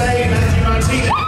say Matthew Martinez.